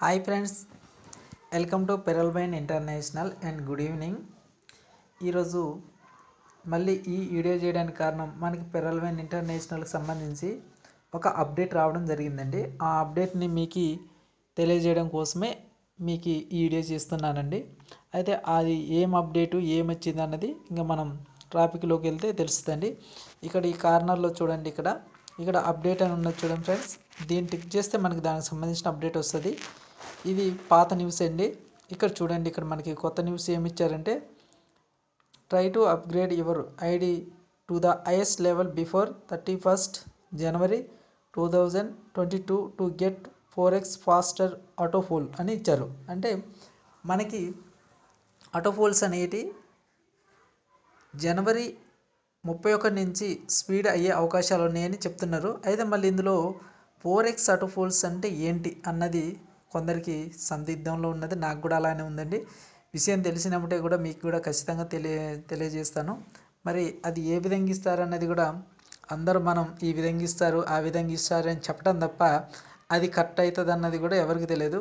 Hi friends welcome to Pearlvine international and good evening. ఈరోజు మళ్ళీ ఈ వీడియో చేయడానికి కారణం మనకి పెరల్బైన్ ఇంటర్నేషనల్కి సంబంధించి ఒక అప్డేట్ రావడం జరిగిందండి. ఆ అప్డేట్ని మీకు తెలియజేయడం కోసమే మీకు ఈ వీడియో చేస్తున్నానండి. అయితే అది ఏం అప్డేటు ఏమొచ్చింది అన్నది ఇంకా మనం ట్రాఫిక్లోకి వెళ్తే తెలుస్తుందండి. ఇక్కడ ఈ కార్నర్లో చూడండి ఇక్కడ. ఇక్కడ అప్డేట్ అని ఉన్నది చూడండి ఫ్రెండ్స్ దీన్ని టిక్ చేస్తే మనకి దానికి సంబంధించిన అప్డేట్ వస్తుంది. ఇది పాత న్యూస్ అండి. ఇక్కడ చూడండి ఇక్కడ మనకి కొత్త న్యూస్ ఏమి ఇచ్చారంటే try to upgrade your ID to the highest level before thirty first January two thousand twenty two to get four X faster autopool అని ఇచ్చారు. అంటే మనకి ఆటోఫోల్స్ అనేటి జనవరి ముప్పై ఒకటి నుంచి స్పీడ్ అయ్యే అవకాశాలు ఉన్నాయని చెప్తున్నారు. అయితే మళ్ళీ ఇందులో ఫోర్ ఎక్స్ ఆటోఫోల్స్ అంటే ఏంటి అన్నది కొందరికి సందిగ్ధంలో ఉన్నది. నాకు కూడా అలానే ఉందండి. విషయం తెలిసినప్పుడే కూడా మీకు కూడా ఖచ్చితంగా తెలియ తెలియజేస్తాను. మరి అది ఏ విధంగా ఇస్తారన్నది కూడా అందరూ మనం ఈ విధంగా ఇస్తారు ఆ విధంగా ఇస్తారు అని చెప్పడం తప్ప అది కరెక్ట్ అవుతుంది అన్నది కూడా ఎవరికి తెలియదు.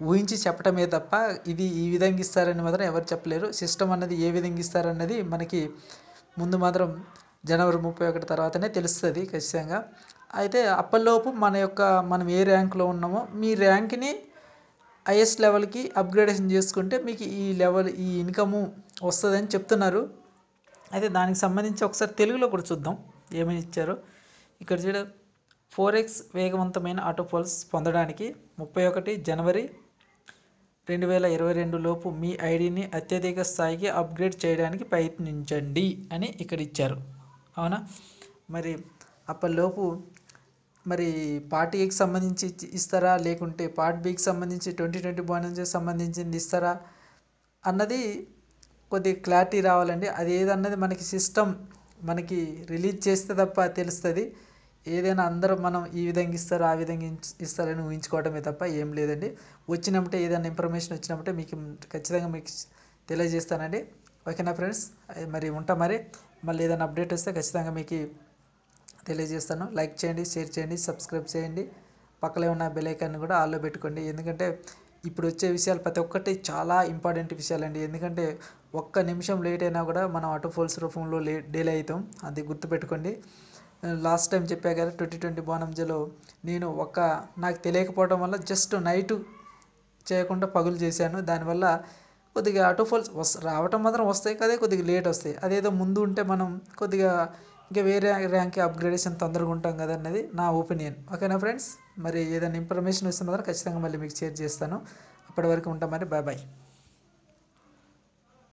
ఊహించి చెప్పడమే తప్ప ఇది ఈ విధంగా ఇస్తారని మాత్రం ఎవరు చెప్పలేరు. సిస్టమ్ అన్నది ఏ విధంగా ఇస్తారన్నది మనకి ముందు మాత్రం జనవరి ముప్పై ఒకటి తర్వాతనే తెలుస్తుంది ఖచ్చితంగా. అయితే అప్పటిలోపు మన యొక్క మనం ఏ ర్యాంక్లో ఉన్నామో మీ ర్యాంక్ని హైయెస్ట్ లెవెల్కి అప్గ్రేడేషన్ చేసుకుంటే మీకు ఈ లెవెల్ ఈ ఇన్కము వస్తుందని చెప్తున్నారు. అయితే దానికి సంబంధించి ఒకసారి తెలుగులో కూడా చూద్దాం ఏమని ఇచ్చారో. ఇక్కడ చూడ ఫోర్ ఎక్స్ వేగవంతమైన ఆటోపోల్స్ పొందడానికి ముప్పై ఒకటి జనవరి రెండు వేల ఇరవై రెండులోపు మీ ఐడిని అత్యధిక స్థాయికి అప్గ్రేడ్ చేయడానికి ప్రయత్నించండి అని ఇక్కడ ఇచ్చారు. అవునా? మరి అప్పటిలోపు మరి పార్ట్ ఏకి సంబంధించి ఇచ్చి- ఇస్తారా? లేకుంటే పార్ట్ బికి సంబంధించి ట్వంటీ ట్వంటీ బోనస్కి సంబంధించింది ఇస్తారా? అన్నది కొద్దిగా క్లారిటీ రావాలండి. అది ఏదన్నది మనకి సిస్టమ్ మనకి రిలీజ్ చేస్తే తప్ప తెలుస్తుంది. ఏదైనా అందరూ మనం ఈ విధంగా ఇస్తారు ఆ విధంగా ఇస్తారని ఊహించుకోవడమే తప్ప ఏం లేదండి. వచ్చినప్పుడే ఏదైనా ఇన్ఫర్మేషన్ వచ్చినప్పుడే మీకు ఖచ్చితంగా మీకు తెలియజేస్తానండి. ఓకేనా ఫ్రెండ్స్ మరి ఉంటా మరి. మళ్ళీ ఏదైనా అప్డేట్ వస్తే ఖచ్చితంగా మీకు తెలియజేస్తాను. లైక్ చేయండి షేర్ చేయండి సబ్స్క్రైబ్ చేయండి. పక్కనే ఉన్న బెలైకాన్ని కూడా ఆల్లో పెట్టుకోండి. ఎందుకంటే ఇప్పుడు వచ్చే విషయాలు ప్రతి ఒక్కటి చాలా ఇంపార్టెంట్ విషయాలండి. ఎందుకంటే ఒక్క నిమిషం లేట్ అయినా కూడా మనం ఆటో ఫోల్స్ రూపంలో లే డీల్ అవుతాం. అది గుర్తుపెట్టుకోండి. లాస్ట్ టైం చెప్పా కదా ట్వంటీ ట్వంటీ బోనంజలో నేను ఒక నాకు తెలియకపోవడం వల్ల జస్ట్ నైట్ చేయకుండా పగులు చేశాను. దానివల్ల కొద్దిగా ఆటో ఫాల్స్ వస్ రావటం మాత్రం వస్తాయి కదే కొద్దిగా లేట్ వస్తాయి. అదేదో ముందు ఉంటే మనం కొద్దిగా ఇంకా వేరే ర్యాంక్ అప్గ్రేడేషన్ తొందరగా ఉంటాం కదా అన్నది నా ఒపీనియన్ ఓకేనా ఫ్రెండ్స్ మరి ఏదైనా ఇన్ఫర్మేషన్ వస్తే మాత్రం ఖచ్చితంగా మళ్ళీ మీకు షేర్ చేస్తాను. అప్పటి వరకు ఉంటాం మరి. Bye bye